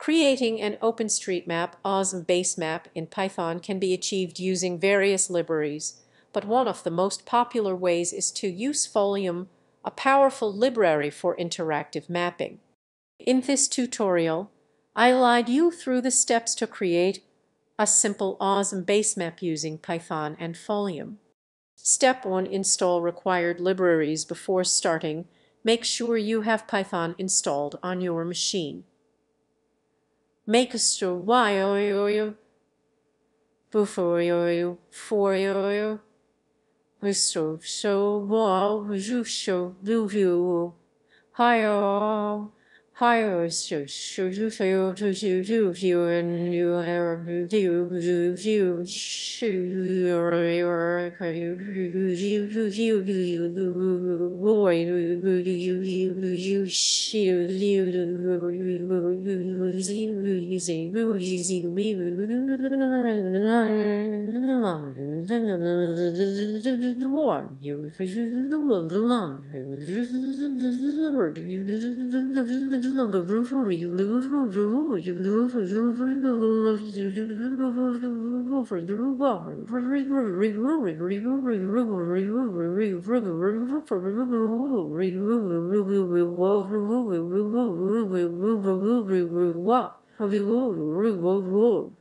Creating an OpenStreetMap OSM basemap in Python can be achieved using various libraries, but one of the most popular ways is to use Folium, a powerful library for interactive mapping. In this tutorial, I'll guide you through the steps to create a simple OSM basemap using Python and Folium. Step 1 Install required libraries before starting. Make sure you have Python installed on your machine make us so why you before you for you we so so wow you so do you hi you you you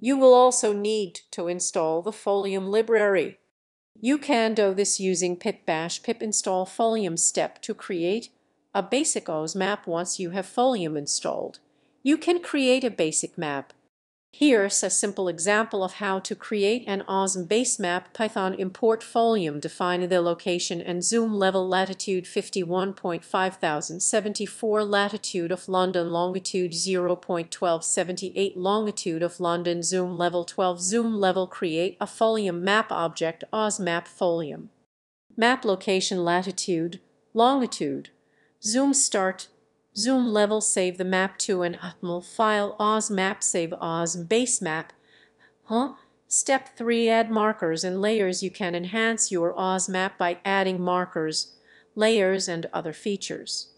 you will also need to install the Folium library. You can do this using pip bash pip install Folium step to create a basic OS map once you have Folium installed. You can create a basic map Here's a simple example of how to create an OSM base map. Python import folium define the location and zoom level latitude 51.5074 latitude of London longitude 0.1278 longitude of London zoom level 12 zoom level create a folium map object map folium map location latitude longitude zoom start Zoom level save the map to an HTML file Oz map save Oz base map. Huh? Step 3 Add markers and layers You can enhance your Oz map by adding markers, layers and other features.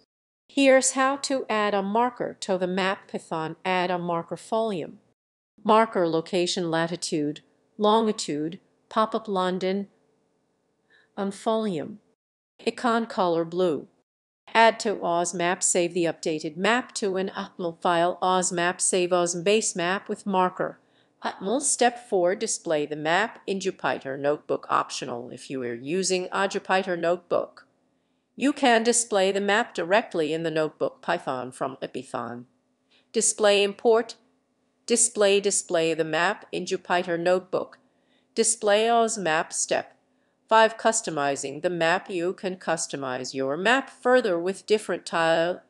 Here's how to add a marker to the map Python Add a marker folium. Marker location latitude, longitude, pop-up London, on folium. Icon color blue. Add to OSMAP, save the updated map to an HTML file OSMAP, save OSM base map with marker. HTML step 4, display the map in Jupyter Notebook optional if you are using a Jupyter Notebook. You can display the map directly in the notebook Python from IPython. Display import, display display the map in Jupyter Notebook. Display OSMAP step 5. Customizing the map. You can customize your map further with different tile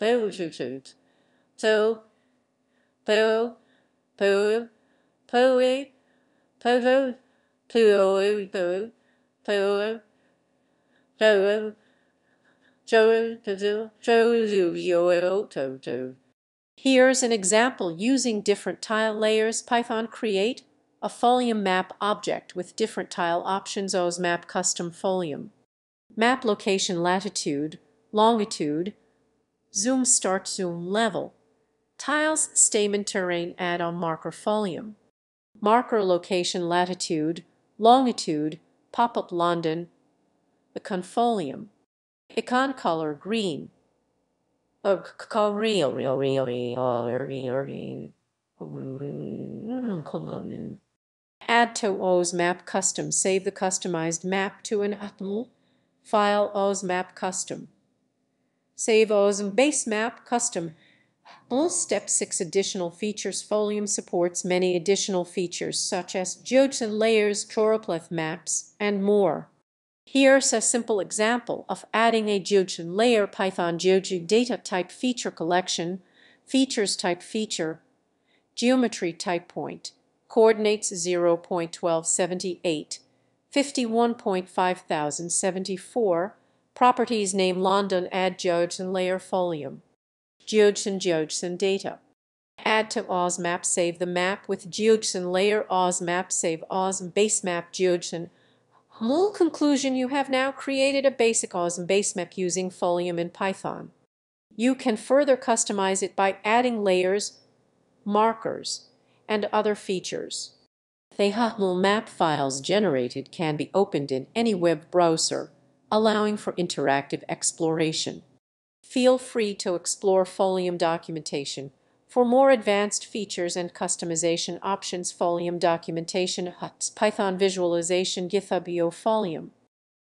shoot. So poo poo pooey poo poo poo poo poo poo Here's an example using different tile layers Python create a folium map object with different tile options OSMAP custom folium. Map location latitude, longitude, zoom start zoom level, tiles stamen terrain add-on marker folium, marker location latitude, longitude, pop-up London, icon folium, icon color green, Add to O's map custom. Save the customized map to an HTML file O's map custom. Save Oz base map custom. All step 6 additional features Folium supports many additional features such as GeoJSON layers, choropleth maps, and more. Here's a simple example of adding a GeoJSON layer Python GeoJSON data type feature collection, features type feature, geometry type point, coordinates 0.1278, 51.5074, properties name London add GeoJSON layer folium, GeoJSON GeoJSON data. Add to Oz map save the map with GeoJSON layer Oz map save Oz base map GeoJSON whole conclusion you have now created a basic OSM basemap using Folium in Python. You can further customize it by adding layers, markers, and other features. The HTML map files generated can be opened in any web browser, allowing for interactive exploration. Feel free to explore Folium documentation for more advanced features and customization options Folium documentation Python visualization GitHub Folium